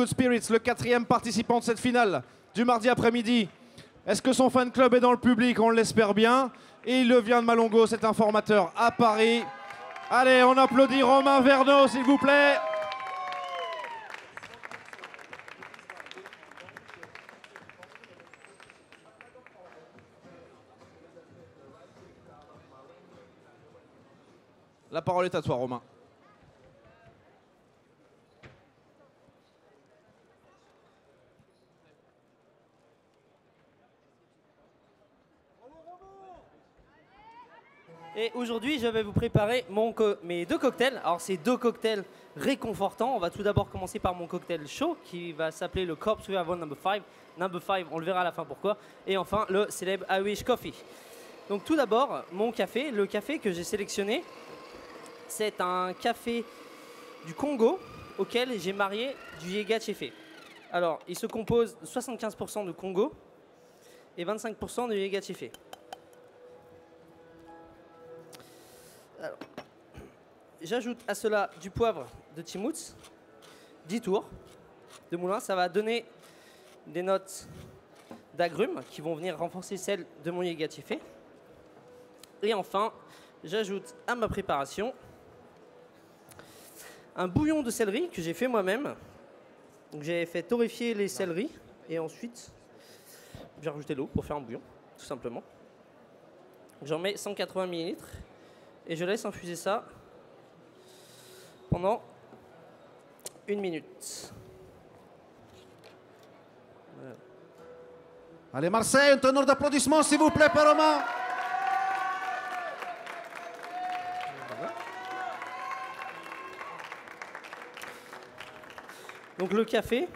Good Spirits, le quatrième participant de cette finale du mardi après-midi. Est-ce que son fan club est dans le public? On l'espère bien. Et il le vient de Malongo, cet informateur à Paris. Allez, on applaudit Romain Verneau, s'il vous plaît. La parole est à toi, Romain. Et aujourd'hui, je vais vous préparer mes deux cocktails. Alors, c'est deux cocktails réconfortants. On va tout d'abord commencer par mon cocktail chaud qui va s'appeler le Corpse We Have Number 5. Number 5, on le verra à la fin pourquoi. Et enfin, le célèbre Irish Coffee. Donc, tout d'abord, mon café. Le café que j'ai sélectionné, c'est un café du Congo auquel j'ai marié du Yega Chefe. Alors, il se compose de 75% de Congo et 25% de Yega Chefe. J'ajoute à cela du poivre de Timouts, 10 tours de moulin. Ça va donner des notes d'agrumes qui vont venir renforcer celles de mon Chefe. Et enfin, j'ajoute à ma préparation un bouillon de céleri que j'ai fait moi-même. J'ai fait torréfier les céleris et ensuite j'ai rajouté l'eau pour faire un bouillon, tout simplement. J'en mets 180 ml et je laisse infuser ça pendant une minute. Allez, Marseille, un tonnerre d'applaudissements, s'il vous plaît, pour Romain. Donc le café,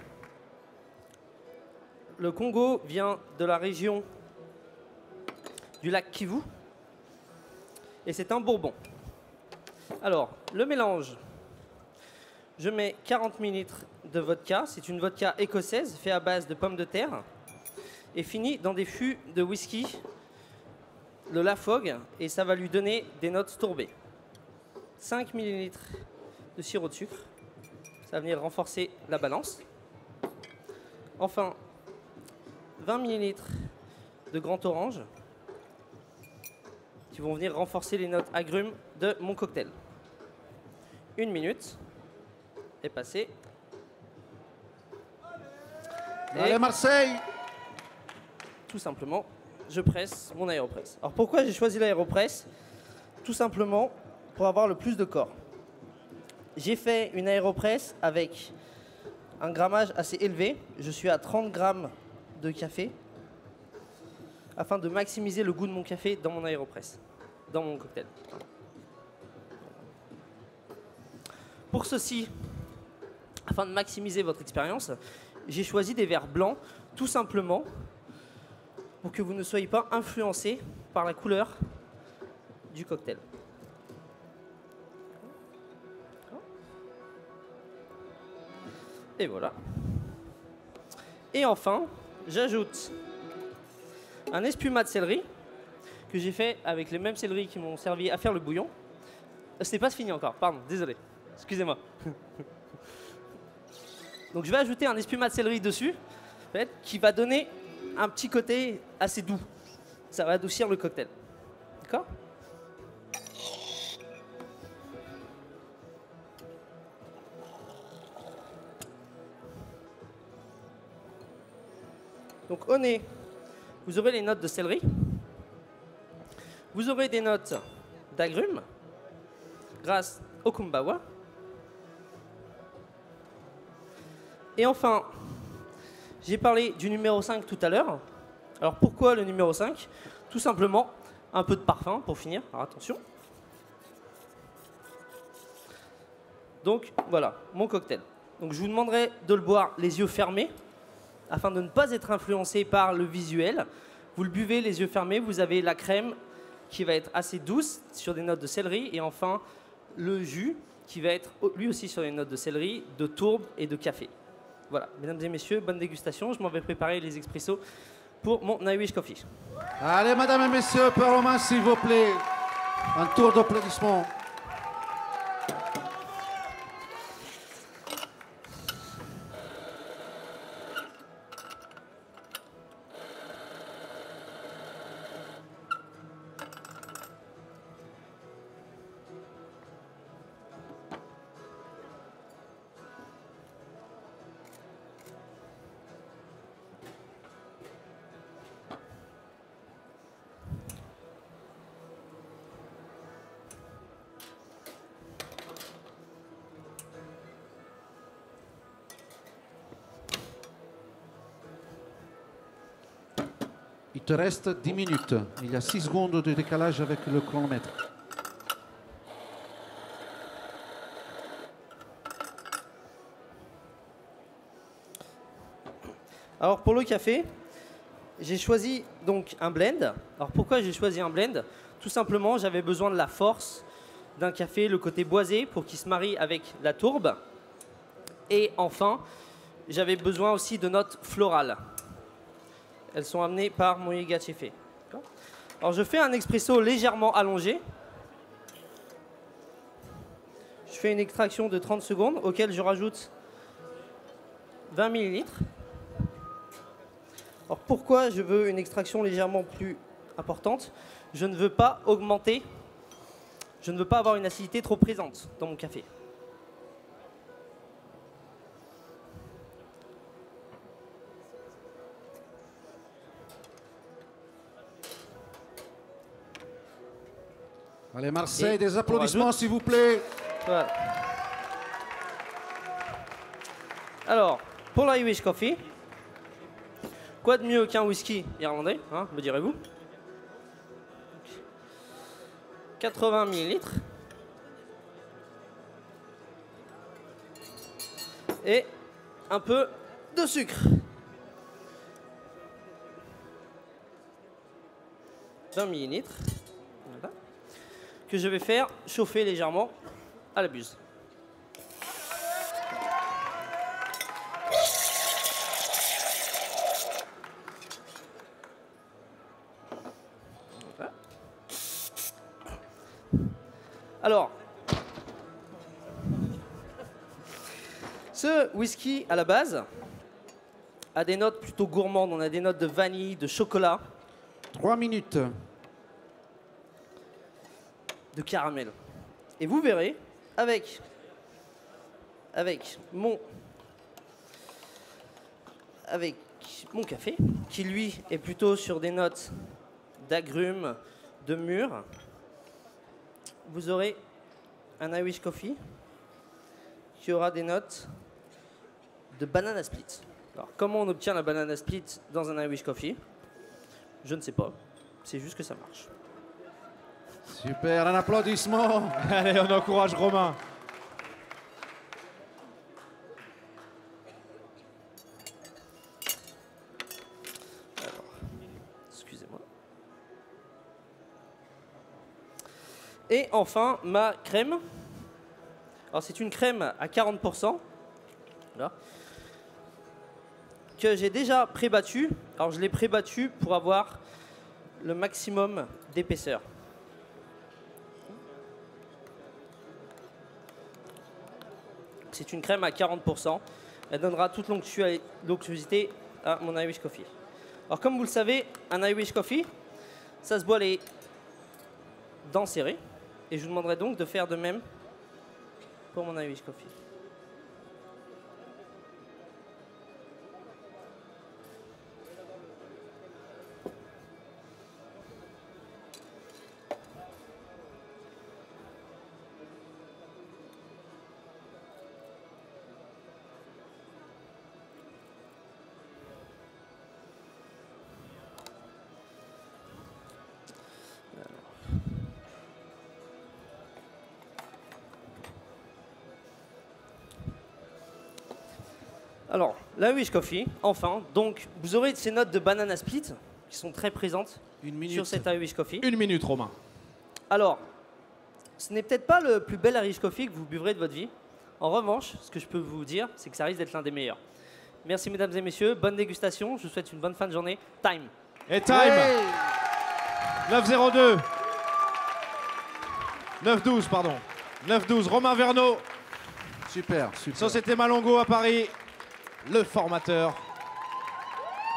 le Congo vient de la région du lac Kivu et c'est un bourbon. Alors, le mélange, je mets 40 ml de vodka, c'est une vodka écossaise faite à base de pommes de terre et finie dans des fûts de whisky, le Lafog, et ça va lui donner des notes tourbées. 5 ml de sirop de sucre, ça va venir renforcer la balance. Enfin, 20 ml de grand orange qui vont venir renforcer les notes agrumes de mon cocktail. Une minute est passée. Et Allez, Marseille. tout simplement, je presse mon aéropress. Alors pourquoi j'ai choisi l'aéropress Tout simplement pour avoir le plus de corps. J'ai fait une aéropress avec un grammage assez élevé. Je suis à 30 grammes de café afin de maximiser le goût de mon café dans mon aéropress, dans mon cocktail. Pour ceci, afin de maximiser votre expérience, j'ai choisi des verres blancs tout simplement pour que vous ne soyez pas influencé par la couleur du cocktail. Et voilà. Et enfin, j'ajoute un espumat de céleri que j'ai fait avec les mêmes céleris qui m'ont servi à faire le bouillon. Euh, C'est pas fini encore, pardon, désolé. Excusez-moi. Donc je vais ajouter un espumat de céleri dessus, qui va donner un petit côté assez doux. Ça va adoucir le cocktail. D'accord? Donc au nez, vous aurez les notes de céleri. Vous aurez des notes d'agrumes grâce au kumbawa. Et enfin, j'ai parlé du numéro 5 tout à l'heure. Alors pourquoi le numéro 5 Tout simplement un peu de parfum pour finir. Alors attention. Donc voilà, mon cocktail. Donc je vous demanderai de le boire les yeux fermés afin de ne pas être influencé par le visuel. Vous le buvez les yeux fermés, vous avez la crème qui va être assez douce sur des notes de céleri et enfin le jus qui va être lui aussi sur des notes de céleri, de tourbe et de café. Voilà, mesdames et messieurs, bonne dégustation. Je m'en vais préparer les expressos pour mon Irish Coffee. Allez, mesdames et messieurs, Romain, s'il vous plaît. Un tour d'applaudissements. Te reste 10 minutes. Il y a 6 secondes de décalage avec le chronomètre. Alors pour le café, j'ai choisi donc un blend. Alors pourquoi j'ai choisi un blend? Tout simplement, j'avais besoin de la force d'un café, le côté boisé, pour qu'il se marie avec la tourbe. Et enfin, j'avais besoin aussi de notes florales. Elles sont amenées par mon Chefe. Alors je fais un expresso légèrement allongé. Je fais une extraction de 30 secondes auquel je rajoute 20 millilitres. Alors pourquoi je veux une extraction légèrement plus importante? Je ne veux pas augmenter, je ne veux pas avoir une acidité trop présente dans mon café. Allez, Marseille, Et des applaudissements, s'il vous plaît. Voilà. Alors, pour l'Irish Coffee, quoi de mieux qu'un whisky irlandais, hein, me direz-vous? 80 millilitres. Et un peu de sucre. 20 millilitres. Que je vais faire chauffer légèrement à la buse. Alors, ce whisky à la base a des notes plutôt gourmandes. On a des notes de vanille, de chocolat, 3 minutes. De caramel. Et vous verrez, avec, avec mon, avec mon café, qui lui est plutôt sur des notes d'agrumes, de mûres, vous aurez un Irish Coffee qui aura des notes de banana split. Alors, comment on obtient la banana split dans un Irish Coffee? Je ne sais pas. C'est juste que ça marche. Super, un applaudissement. Allez, on encourage Romain. Excusez-moi. Et enfin, ma crème. Alors, c'est une crème à 40%. Voilà. Que j'ai déjà pré-battue. Alors, je l'ai pré-battue pour avoir le maximum d'épaisseur. C'est une crème à 40%. Elle donnera toute l'onctuosité à mon Irish Coffee. Alors comme vous le savez, un Irish Coffee, ça se boit les dents serrées. Et je vous demanderai donc de faire de même pour mon Irish Coffee. Alors, l'Irish Coffee, enfin, donc vous aurez ces notes de banana split qui sont très présentes Une minute. sur cet Irish Coffee. Une minute, Romain. Alors, ce n'est peut-être pas le plus bel Irish Coffee que vous buvrez de votre vie. En revanche, ce que je peux vous dire, c'est que ça risque d'être l'un des meilleurs. Merci mesdames et messieurs, bonne dégustation, je vous souhaite une bonne fin de journée. Time Et time Ouais. 9-0-2. 9-12, pardon. 9-12. Romain Verneau, Super, super. Société Malongo à Paris. Le formateur.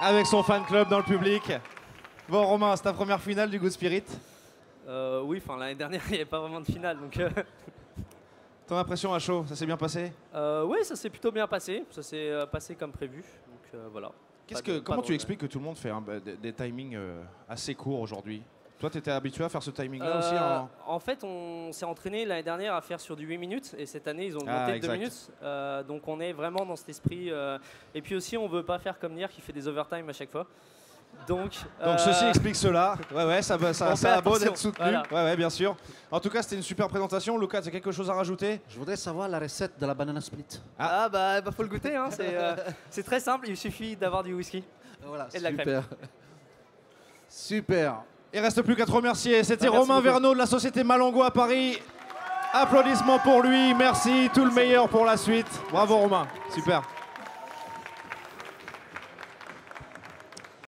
Avec son fan club dans le public. Bon, Romain, c'est ta première finale du Good Spirit? Euh, Oui, enfin l'année dernière, il n'y avait pas vraiment de finale, donc... euh, Ton impression à chaud, ça s'est bien passé? Euh, oui, ça s'est plutôt bien passé, ça s'est passé comme prévu, donc voilà. De- que, Comment tu expliques que tout le monde fait un- bah, des, des timings assez courts aujourd'hui? Toi, tu étais habitué à faire ce timing-là Euh, aussi en- En fait, on s'est entraîné l'année dernière à faire sur du 8 minutes et cette année, ils ont Ah, augmenté de 2 exact. minutes. Euh, donc on est vraiment dans cet esprit. euh, et puis aussi, on veut pas faire comme Nier qui fait des overtime à chaque fois. Donc, Donc ceci euh, explique cela. Ouais, ouais, ça, va- ça, ça a beau d'être soutenu. Voilà. Ouais, ouais, bien sûr. En tout cas, c'était une super présentation. Lucas, tu as quelque chose à rajouter? Je voudrais savoir la recette de la banana split. Ah, bah, bah, faut le goûter, hein, c'est euh, très simple, il suffit d'avoir du whisky. Voilà, Et de la super. Super. Il reste plus qu'à te remercier. C'était Ah, Romain. Verneau de la société Malongo à Paris. Applaudissements pour lui. Merci. Tout le meilleur pour la suite. Bravo Romain. Super.